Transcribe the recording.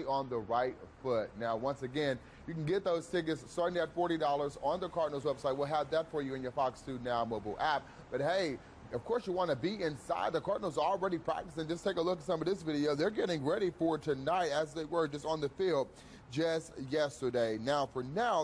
on the right foot. Now, once again, you can get those tickets starting at $40 on the Cardinals website. We'll have that for you in your Fox 2 Now mobile app. But hey, of course, you want to be inside. The Cardinals are already practicing. Just take a look at some of this video. They're getting ready for tonight as they were just on the field just yesterday. Now, for now,